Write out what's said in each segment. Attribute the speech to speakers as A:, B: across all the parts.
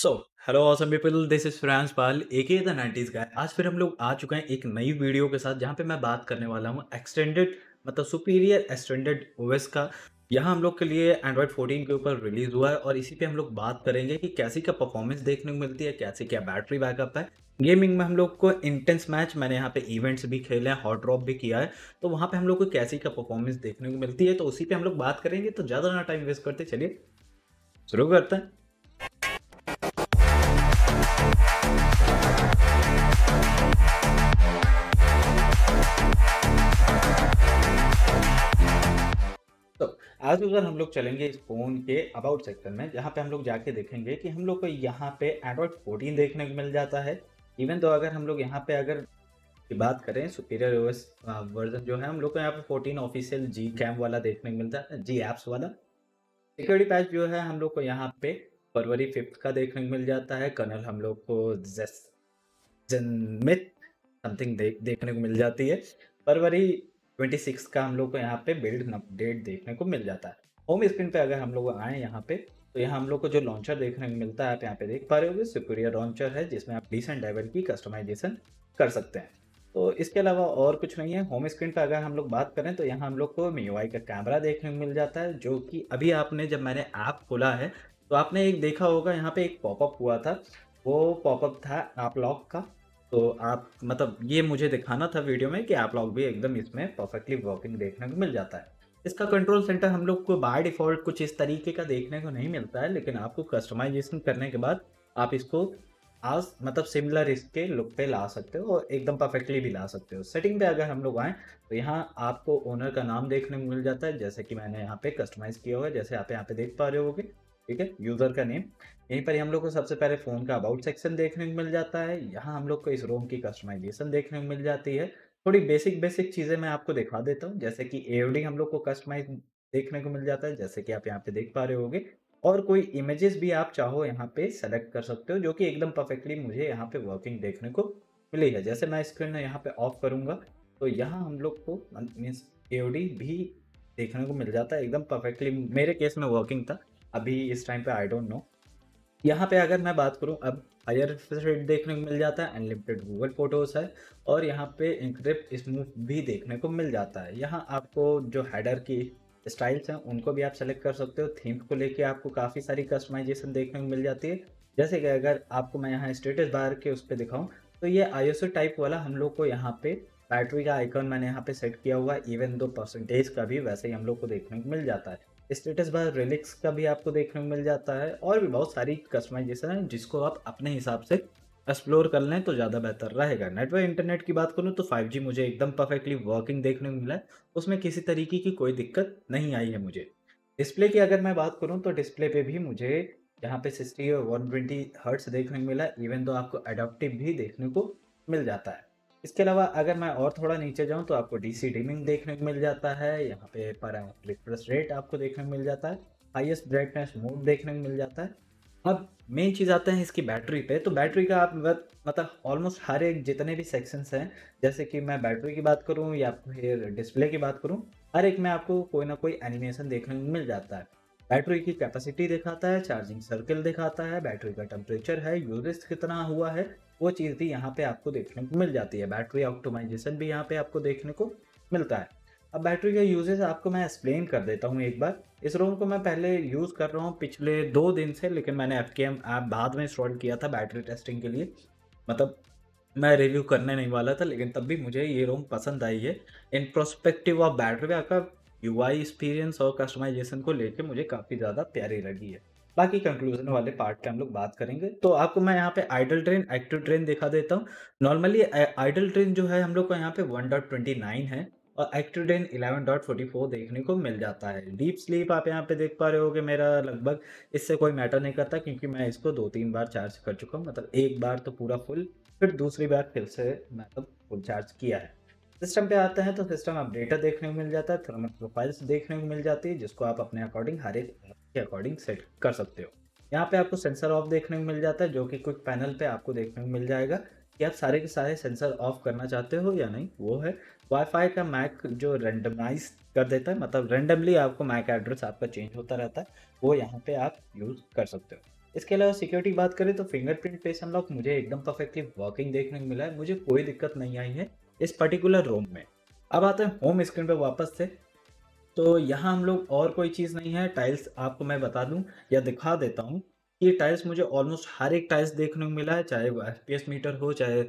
A: So hello awesome people this is France Pal aka the 90s guy आज फिर हम लोग आ चुके हैं एक नई वीडियो के साथ, जहाँ पे मैं बात करने वाला हूँ एक्सटेंडेड मतलब सुपीरियर एक्सटेंडेड ओएस का। यहाँ हम लोग के लिए एंड्रॉयड 14 के ऊपर रिलीज़ हुआ है और इसी पे हम लोग बात करेंगे कि कैसी क्या परफॉर्मेंस देखने को मिलती है, कैसी क्या बैटरी बैकअप है। गेमिंग में हम लोग को इंटेंस मैच मैंने यहाँ पे इवेंट्स भी खेले हैं हॉट ड्रॉप भी किया है। तो वहाँ पे हम लोग को कैसी क्या परफॉर्मेंस देखने को मिलती है तो उसी पे हम लोग बात करेंगे तो ज़्यादा ना टाइम वेस्ट करते, चलिए शुरू करते हैं। आज अगर हम लोग चलेंगे इस फ़ोन के अबाउट सेक्शन में, जहाँ पे हम लोग जाके देखेंगे कि हम लोग को यहाँ पे एंड्रॉयड 14 देखने को मिल जाता है। इवन तो अगर हम लोग यहाँ पे अगर की बात करें सुपीरियर ओएस वर्जन जो है, हम लोग को यहाँ पे 14 ऑफिशियल जी कैम वाला देखने को मिलता है जी एप्स वाला। सिक्योरिटी पैच जो है, हम लोग को यहाँ पे फरवरी फिफ्थ का देखने को मिल जाता है। कर्नल हम लोग को जनमित समथिंग देख, देखने को मिल जाती है। फरवरी 26 का हम लोग को यहाँ पे बिल्ड अपडेट देखने को मिल जाता है। होम स्क्रीन पे अगर हम लोग आए यहाँ पे तो यहाँ हम लोग को जो लॉन्चर देखने को मिलता है, आप यहाँ पे देख पा रहे हो सुपीरियर लॉन्चर है, जिसमें आप डिसेंट लेवल की कस्टमाइजेशन कर सकते हैं। तो इसके अलावा और कुछ नहीं है। होम स्क्रीन पर अगर हम लोग बात करें तो यहाँ हम लोग को मी का कैमरा देखने को मिल जाता है, जो कि अभी आपने जब मैंने ऐप खोला है तो आपने एक देखा होगा, यहाँ पे एक पॉपअप हुआ था। वो पॉपअप था आप लॉक का। तो आप मतलब ये मुझे दिखाना था वीडियो में कि आप लोग भी एकदम इसमें परफेक्टली वर्किंग देखने को मिल जाता है। इसका कंट्रोल सेंटर हम लोग को बाय डिफ़ॉल्ट कुछ इस तरीके का देखने को नहीं मिलता है, लेकिन आपको कस्टमाइजेशन करने के बाद आप इसको आज मतलब सिमिलर इसके लुक पे ला सकते हो और एकदम परफेक्टली भी ला सकते हो। सेटिंग पे अगर हम लोग आएँ तो यहाँ आपको ओनर का नाम देखने को मिल जाता है, जैसे कि मैंने यहाँ पे कस्टमाइज़ किया हुआ है, जैसे आप यहाँ पे देख पा रहे होगे। ठीक है? यूज़र का नेम यहीं पर हम लोग को सबसे पहले फ़ोन का अबाउट सेक्शन देखने को मिल जाता है। यहाँ हम लोग को इस रोम की कस्टमाइजेशन देखने को मिल जाती है। थोड़ी बेसिक बेसिक चीज़ें मैं आपको दिखा देता हूँ। जैसे कि ए हम लोग को कस्टमाइज देखने को मिल जाता है, जैसे कि आप यहाँ पे देख पा रहे होगे। और कोई इमेजेस भी आप चाहो, यहाँ पे सेलेक्ट कर सकते हो, जो कि एकदम परफेक्टली मुझे यहाँ पे वर्किंग देखने को मिली है। जैसे मैं स्क्रीन यहाँ पे ऑफ़ करूँगा तो यहाँ हम लोग को मीन्स ए भी देखने को मिल जाता है। एकदम परफेक्टली मेरे केस में वर्किंग था। अभी इस टाइम पे आई डोंट नो यहाँ पे अगर मैं बात करूँ, अब हायर रेट देखने को मिल जाता है अनलिमिटेड गूगल फ़ोटोज़ है, और यहाँ पे इंक्रिप्ट स्मूथ भी देखने को मिल जाता है। यहाँ आपको जो हेडर की स्टाइल्स हैं, उनको भी आप सेलेक्ट कर सकते हो। थीम को लेके आपको काफ़ी सारी कस्टमाइजेशन देखने को मिल जाती है। जैसे कि अगर आपको मैं यहाँ स्टेटस बार के उस पर दिखाऊँ तो ये आई टाइप वाला हम लोग को यहाँ पे बैटरी का आइकन मैंने यहाँ पे सेट किया हुआ है। इवन दो परसेंटेज का भी वैसे ही हम लोग को देखने को मिल जाता है। स्टेटस बार रिलिक्स का भी आपको देखने को मिल जाता है और भी बहुत सारी कस्टमाइजेशन है जिसको आप अपने हिसाब से एक्सप्लोर कर लें तो ज़्यादा बेहतर रहेगा। नेटवर्क इंटरनेट की बात करूँ तो 5G मुझे एकदम परफेक्टली वर्किंग देखने को मिला है। उसमें किसी तरीके की कोई दिक्कत नहीं आई है मुझे। डिस्प्ले की अगर मैं बात करूँ तो डिस्प्ले पे भी मुझे यहाँ पे सिक्सटी और वन ट्वेंटी हर्ट्स देखने को मिला इवन तो आपको एडोप्टिव भी देखने को मिल जाता है। इसके अलावा अगर मैं और थोड़ा नीचे जाऊँ तो आपको डी सी डिमिंग देखने को मिल जाता है। यहाँ पे पर रिफ्रेश रेट आपको देखने को मिल जाता है। हाईएस्ट ब्राइटनेस मोड देखने को मिल जाता है। अब मेन चीज़ आते हैं इसकी बैटरी पे। तो बैटरी का आप मतलब ऑलमोस्ट हर एक जितने भी सेक्शंस हैं, जैसे कि मैं बैटरी की बात करूँ या फिर डिस्प्ले की बात करूँ, हर एक में आपको कोई ना कोई एनिमेशन देखने को मिल जाता है। बैटरी की कैपेसिटी दिखाता है चार्जिंग सर्किल दिखाता है बैटरी का टेम्परेचर है यूजेज कितना हुआ है वो चीज़ भी यहाँ पे आपको देखने को मिल जाती है। बैटरी ऑप्टोमाइजेशन भी यहाँ पे आपको देखने को मिलता है। अब बैटरी का यूजेज आपको मैं एक्सप्लेन कर देता हूँ एक बार। इस रोम को मैं पहले यूज़ कर रहा हूँ पिछले दो दिन से, लेकिन मैंने एफ़ के ऐप बाद में इंस्टॉल किया था बैटरी टेस्टिंग के लिए। मतलब मैं रिव्यू करने नहीं वाला था, लेकिन तब भी मुझे ये रोम पसंद आई है। इन प्रोस्पेक्टिव ऑफ़ बैटरी का यू एक्सपीरियंस और कस्टमाइजेशन को लेके मुझे काफ़ी ज़्यादा प्यारी लगी है। बाकी कंक्लूजन वाले पार्ट पे हम लोग बात करेंगे। तो आपको मैं यहाँ पे आइडल ट्रेन एक्टिव ट्रेन दिखा देता हूँ। नॉर्मली आइडल ट्रेन जो है, हम लोग को यहाँ पे वन डॉट ट्वेंटी नाइन है और active train eleven dot forty four देखने को मिल जाता है। डीप स्लीप आप यहाँ पे देख पा रहे हो कि मेरा लगभग, इससे कोई मैटर नहीं करता क्योंकि मैं इसको दो तीन बार चार्ज कर चुका हूँ। मतलब एक बार तो पूरा फुल फिर दूसरी बार फिर से मतलब फुल चार्ज किया है। सिस्टम पे आते हैं तो सिस्टम अपडेटर देखने को मिल जाता है थर्मल प्रोफाइल्स देखने को मिल जाती है, जिसको आप अपने अकॉर्डिंग हर एक के अकॉर्डिंग सेट कर सकते हो। यहाँ पे आपको सेंसर ऑफ़ देखने को मिल जाता है, जो कि कुछ पैनल पे आपको देखने को मिल जाएगा कि आप सारे के सारे सेंसर ऑफ़ करना चाहते हो या नहीं, वो है। वाईफाई का मैक जो रेंडमाइज कर देता है मतलब रेंडमली आपको मैक एड्रेस आपका चेंज होता रहता है, वो यहाँ पे आप यूज़ कर सकते हो। इसके अलावा सिक्योरिटी बात करें तो फिंगरप्रिंट फेस अनलॉक मुझे एकदम परफेक्टली वर्किंग देखने को मिला है, मुझे कोई दिक्कत नहीं आई है इस पर्टिकुलर रूम में। अब आते हैं होम स्क्रीन पे वापस से। तो यहाँ हम लोग और कोई चीज़ नहीं है। टाइल्स आपको मैं बता दूँ या दिखा देता हूँ कि टाइल्स मुझे ऑलमोस्ट हर एक टाइल्स देखने को मिला है, चाहे वो एफ़ मीटर हो, चाहे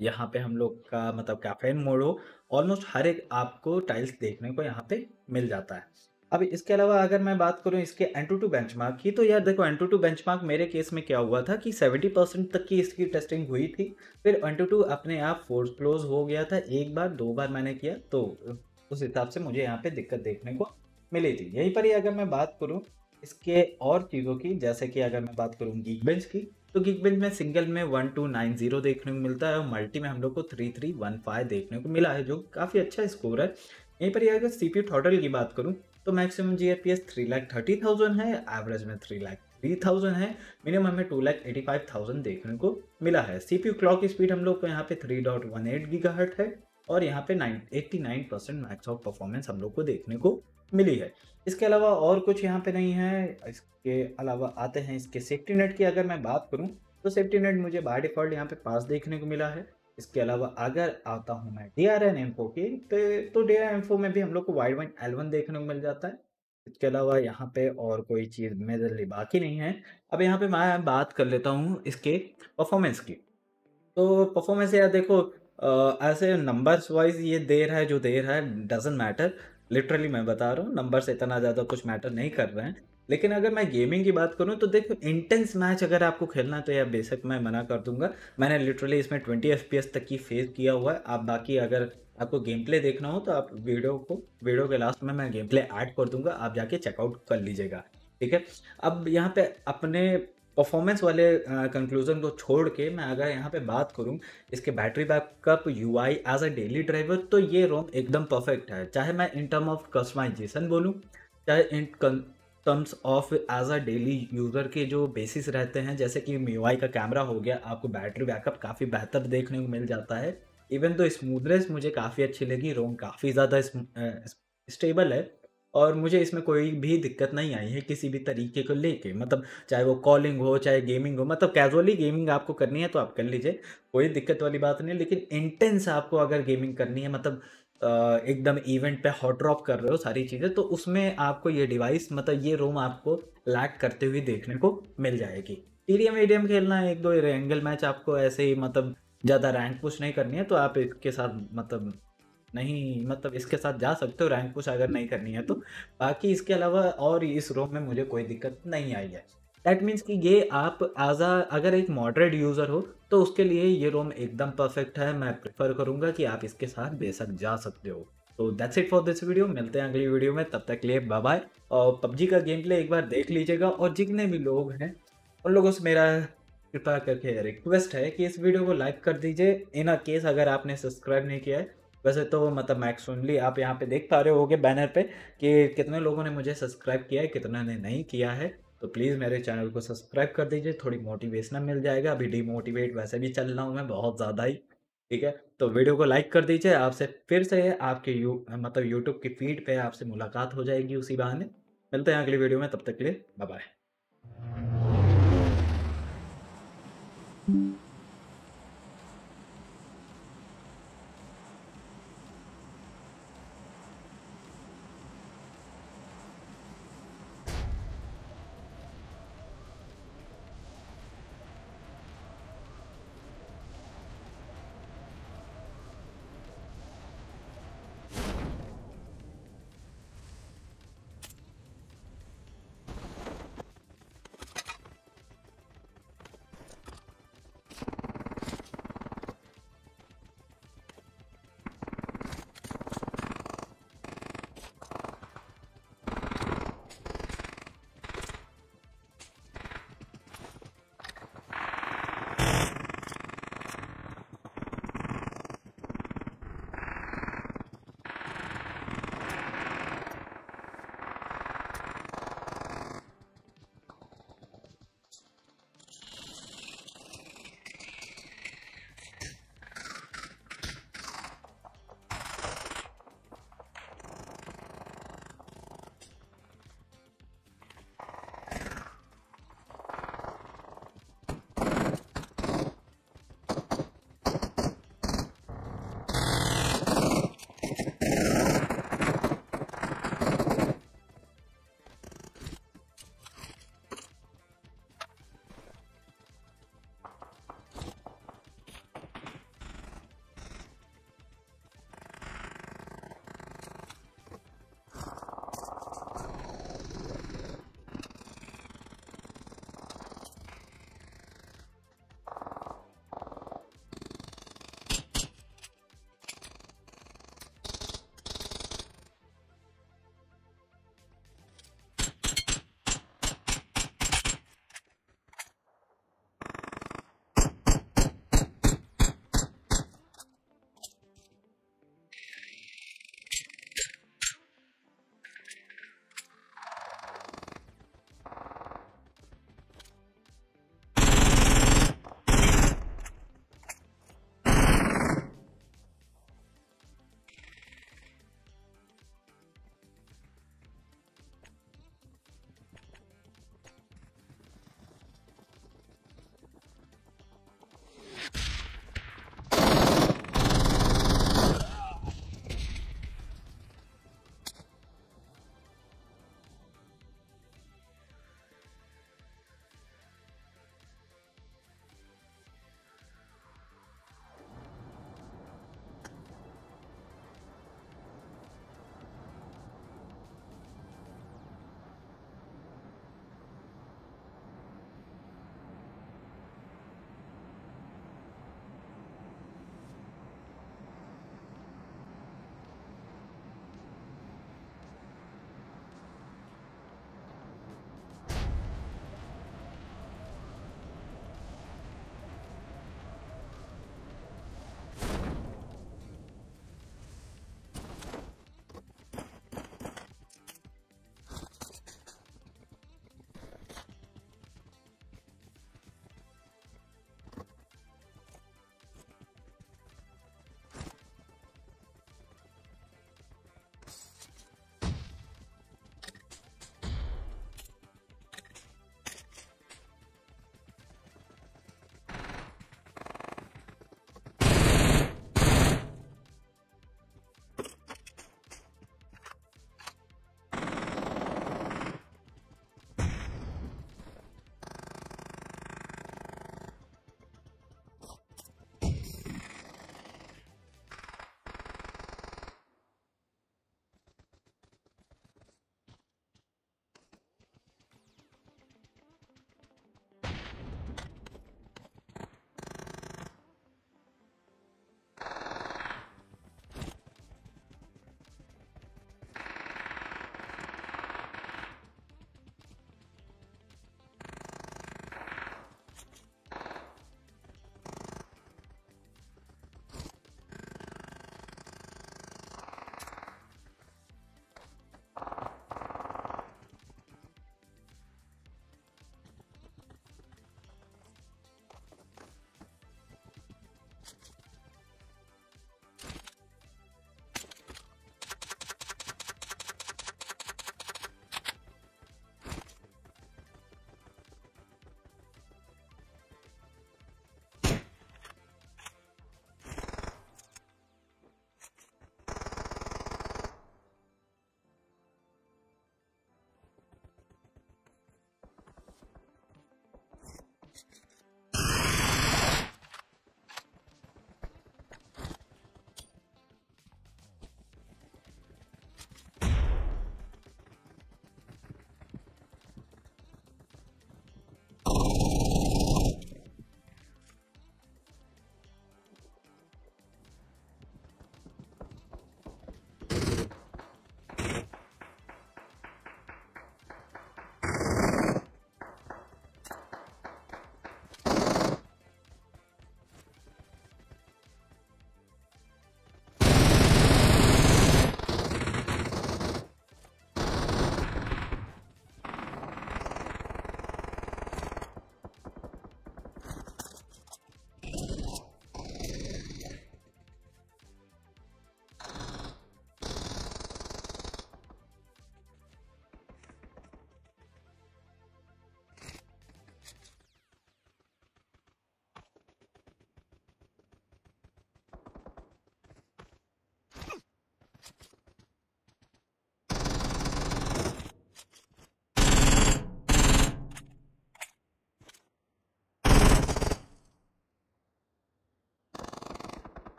A: यहाँ पे हम लोग का मतलब कैफेन मोड हो, ऑलमोस्ट हर एक आपको टाइल्स देखने को यहाँ पे मिल जाता है। अब इसके अलावा अगर मैं बात करूँ इसके एन टू टू बेंचमार्क की तो यार देखो एन टू टू बेंचमार्क मेरे केस में क्या हुआ था कि 70 परसेंट तक की इसकी टेस्टिंग हुई थी। फिर एन टू टू अपने आप फोर्स क्लोज हो गया था, एक बार, दो बार मैंने किया तो उस हिसाब से मुझे यहाँ पे दिक्कत देखने को मिली थी यहीं पर ही अगर मैं बात करूँ इसके और चीज़ों की, जैसे कि अगर मैं बात करूँ गीक बेंच की तो गीक बेंच में सिंगल में वन टू नाइन ज़ीरो देखने को मिलता है और मल्टी में हम लोग को थ्री थ्री वन फाइव देखने को मिला है, जो काफ़ी अच्छा स्कोर है। यहीं पर ही अगर सी पी टोटल की बात करूँ तो maximum G R P S three lakh thirty thousand है एवरेज में थ्री लाख थ्री थाउज़ेंड है मिनिमम में two lakh eighty five thousand देखने को मिला है। C P U clock speed हम लोग को यहाँ पे three dot one eight giga hertz है। और यहाँ पे nine eighty nine percent max of performance हम लोग को देखने को मिली है। इसके अलावा और कुछ यहाँ पे नहीं है। इसके अलावा आते हैं इसके सेफ्टी नेट की अगर मैं बात करूँ तो सेफ्टी नेट मुझे बाय डिफ़ॉल्ट यहाँ पे पास देखने को मिला है। इसके अलावा अगर आता हूँ मैं डी आर एन एम्फो की तो डी आर एम्फो में भी हम लोग को वाइड वन एल वन देखने को मिल जाता है। इसके अलावा यहाँ पे और कोई चीज़ मेजरली बाकी नहीं है। अब यहाँ पे मैं बात कर लेता हूँ इसके परफॉर्मेंस की। तो परफॉर्मेंस यार देखो ऐसे नंबर्स वाइज ये दे रहा है, जो दे रहा है डजेंट मैटर लिटरली मैं बता रहा हूँ नंबर से इतना ज़्यादा कुछ मैटर नहीं कर रहे हैं. लेकिन अगर मैं गेमिंग की बात करूँ तो देखो इंटेंस मैच अगर आपको खेलना है तो यार बेशक मैं मना कर दूँगा. मैंने लिटरली इसमें ट्वेंटी एफ़ तक की फेस किया हुआ है. आप बाकी अगर आपको गेम प्ले देखना हो तो आप वीडियो को वीडियो के लास्ट में मैं गेम प्ले ऐड कर दूँगा. आप जाके चेकआउट कर लीजिएगा. ठीक है? अब यहाँ पे अपने परफॉर्मेंस वाले कंक्लूजन को छोड़ के मैं अगर यहाँ पे बात करूँ, इसके battery backup U I as a daily driver तो ये रोम एकदम परफेक्ट है। चाहे मैं इन टर्म ऑफ़ कस्टमाइजेशन बोलूँ, चाहे in terms of as a daily user के जो बेसिस रहते हैं, जैसे कि मी का कैमरा हो गया, आपको बैटरी बैकअप काफ़ी बेहतर देखने को मिल जाता है। इवन तो स्मूथनेस मुझे काफ़ी अच्छी लगी रोम काफ़ी ज़्यादा स्टेबल है। और मुझे इसमें कोई भी दिक्कत नहीं आई है किसी भी तरीके को लेके। मतलब चाहे वो कॉलिंग हो, चाहे गेमिंग हो मतलब कैजुअली गेमिंग आपको करनी है तो आप कर लीजिए, कोई दिक्कत वाली बात नहीं लेकिन इंटेंस आपको अगर गेमिंग करनी है मतलब एकदम इवेंट पे हॉट ड्रॉप कर रहे हो सारी चीज़ें तो उसमें आपको ये डिवाइस मतलब ये रोम आपको लैक करते हुए देखने को मिल जाएगी। टीडीएम वीडियम खेलना है, एक दो एंगल मैच आपको ऐसे ही मतलब ज़्यादा रैंक पुश नहीं करनी है तो आप इसके साथ मतलब नहीं मतलब इसके साथ जा सकते हो रैंक पुश अगर नहीं करनी है तो। बाकी इसके अलावा और इस रोम में मुझे कोई दिक्कत नहीं आई है। दैट मीन्स कि ये आप एज आ अगर एक मॉडरेट यूज़र हो तो उसके लिए ये रोम एकदम परफेक्ट है। मैं प्रेफर करूँगा कि आप इसके साथ बेशक जा सकते हो। तो that's it for this video मिलते हैं अगली वीडियो में। तब तक लिए बाय और पबजी का गेम प्ले एक बार देख लीजिएगा। और जितने भी लोग हैं, उन लोगों से मेरा कृपा करके रिक्वेस्ट है कि इस वीडियो को लाइक कर दीजिए। इन अ केस अगर आपने सब्सक्राइब नहीं किया है वैसे तो मतलब मैक्स ओनली आप यहाँ पे देख पा रहे हो बैनर पे कि कितने लोगों ने मुझे सब्सक्राइब किया है, कितना ने नहीं किया है। तो प्लीज़ मेरे चैनल को सब्सक्राइब कर दीजिए, थोड़ी मोटिवेशनल मिल जाएगा। अभी डीमोटिवेट वैसे भी चल रहा हूँ मैं बहुत ज़्यादा ही, ठीक है? तो वीडियो को लाइक कर दीजिए, आपसे फिर से आपके यू मतलब यूट्यूब की फ़ीड पे आपसे मुलाकात हो जाएगी उसी बहाने। मिलते हैं अगली वीडियो में, तब तक के लिए बाय बाय